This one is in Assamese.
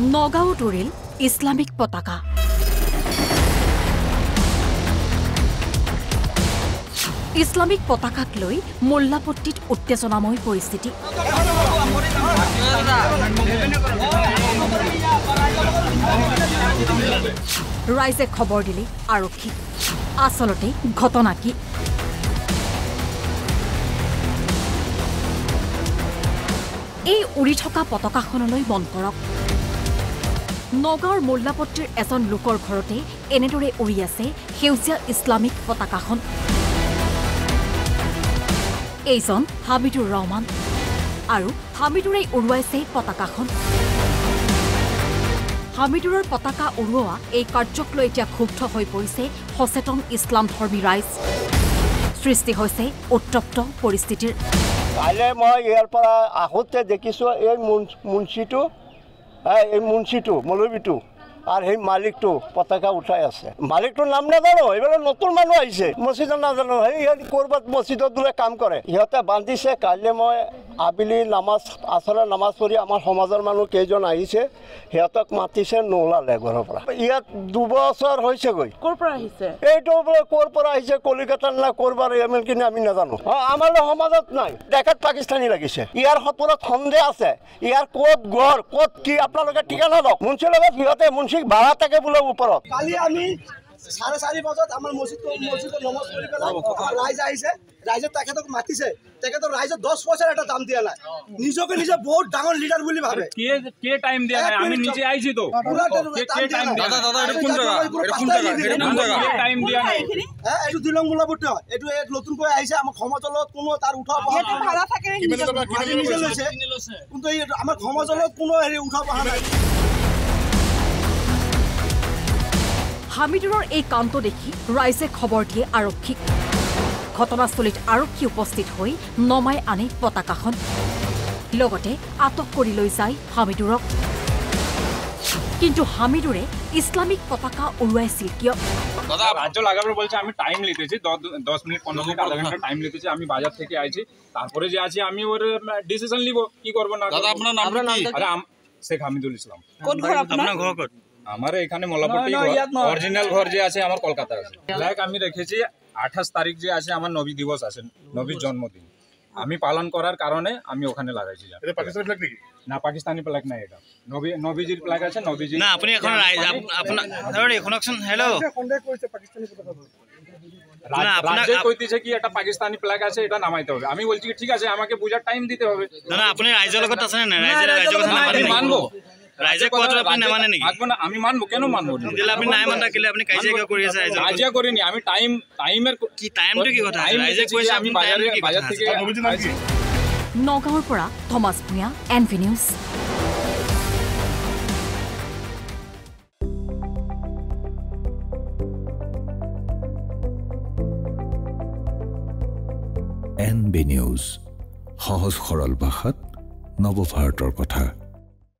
নগাঁৱত উৰিল ইছলামিক পতাকা। ইছলামিক পতাকাক লৈ মোল্লাপট্টিত উত্তেজনাময় পৰিস্থিতি। ৰাইজে খবৰ দিলে আৰক্ষীক আচলতে ঘটনা কি? এই উৰি থকা পতাকাখনলৈ মন কৰক। নগাঁৱৰ মোল্লাপট্টিৰ এজন লোকৰ ঘৰতে এনেদৰে উৰি আছে সেউজীয়া ইছলামিক পতাকাখন। এইজন হামিদুৰ ৰহমান আৰু হামিদুৰেই উৰুৱাইছে পতাকাখন। হামিদুৰৰ পতাকা উৰুওৱা এই কাৰ্যক লৈ এতিয়া ক্ষুব্ধ হৈ পৰিছে সচেতন ইছলাম ধৰ্মী ৰাইজ। সৃষ্টি হৈছে উত্তপ্ত পৰিস্থিতিৰ। কাইলৈ মই ইয়াৰ পৰা আহোঁতে দেখিছোঁ এই মুন- মুন্সিটো এই মুন্সিটো মৌলবীটো আৰু সেই মালিকটো পতাকা উঠাই আছে। মালিকটোৰ নাম নাজানো এইবিলাক নতুন মানুহ আহিছে। মছজিদত নাজানো সেই সিহঁতি ক'ৰবাত মছজিদত বোলে কাম কৰে। সিহঁতে বান্ধিছে কাইলৈ মই আবেলি নামাজ আচলতে নামাজ পঢ়ি আমাৰ সমাজৰ মানুহ কেইজন আহিছে সিহঁতক মাতিছে নোলালে ঘৰৰ পৰা। ইয়াত দুবছৰ হৈছেগৈ। ক'ৰ পৰা আহিছে? এইটো বোলে ক'ৰ পৰা আহিছে কলিকতাৰ না ক'ৰবাৰ এম এল কিনে আমি নাজানো। অ, আমাৰ সমাজত নাই। দেখাত পাকিস্তানী লাগিছে। ইয়াৰ সপোনত সন্দেহ আছে। ইয়াৰ ক'ত ঘৰ ক'ত কি আপোনালোকে ঠিকনা লওক মুন্সিৰ লগত সিহঁতে মুন্সিক ভাড়া থাকে বোলে ওপৰত কালি আমি চাৰে চাৰি বজাত আমাৰ মছজিদটো মছজিদত নমাজ পঢ়ি পেলাই ৰাইজ আহিছে। ৰাইজে তেখেতক মাতিছে। তেখেতক ৰাইজে দহ পইচাৰ এটা দাম দিয়া নাই। নিজকে নিজে বহুত ডাঙৰ লিডাৰ বুলি ভাবে। কে কে টাইম দিয়া নাই? আমি নিজে আইছি তো। পুৰা কে কে টাইম দিয়া দাদা, নাই? দাদা, এইটো দুলং মোলাপট্টি হয় এইটো এই নতুনকৈ আহিছে আমাৰ সমাজৰ লগত কোনো তাৰ উঠা বহা নিজে? লৈছে? কিন্তু এই আমাৰ সমাজৰ লগত কোনো হেৰি উঠা বহা নাই। হামিদুৰৰ এই কাণ্ড দেখি ৰাইজে খবৰ দিয়ে আৰক্ষীক। ঘটনাস্থলীত আৰক্ষী উপস্থিত হৈ নমাই আনে পতাকাখন। লগতে আটক কৰি লৈ যায় হামিদুৰক। কিন্তু হামিদুৰে ইছলামিক পতাকা উৰুৱাইছিল কিয়? দাদা রাজ্য লাগাবে বলছে আমি টাইম লিতেছি দশ মিনিট পনেরো মিনিট আধা ঘণ্টা টাইম লিতেছি আমি বাজার থেকে আইছি তারপরে যে আছি আমি ওর ডিসিশন নিব কি করব না দাদা আপনার নাম আরে শেখ হামিদুল ইসলাম। ক'ত ঘৰ আপোনাৰ ঘর আমার এখানে মোলাপট্টি অরিজিনাল ঘর যে আছে আমার কলকাতা আছে। ফ্ল্যাগ আমি রেখেছি আঠাশ তারিখ যে আছে আমার নবী দিবস আছে নবীর জন্মদিন। আমি পালন করার কারণে আমি ওখানে লাগাইছি না পাকিস্তানি ফ্ল্যাগ নাই এটা। নবী নবীজির ফ্ল্যাগ আছে নবীজি না আপুনি এখন আপনার- রাজ্যে কইতেছে কি এটা পাকিস্তানি ফ্ল্যাগ আছে এটা নামাইতে হবে। আমি বলছি কি ঠিক আছে আমাকে বুঝার টাইম দিতে হবে। আপুনি ৰাইজৰ লগত আছেনে কথা না, আমি নেকি? মানবো। ৰাইজে কোৱাটো আপুনি নামানে নেকি না, আমি মানবো কেন মানবো না? দিলে আপুনি নাই মানা কেলে আপুনি কাজিয়া কিয় কৰি আছে ৰাইজৰ লগত? কাজিয়া কৰিনি আমি টাইম টাইমেৰ কি টাইমটো কি কথা ৰাইজে কৈছে আমি বাজাৰে বাজাৰ আছে? থেকে। নগাঁৱৰ পৰা Thomas Bhuyan N V news N B news সহজ সৰল ভাষাত নৱভাৰতৰ কথা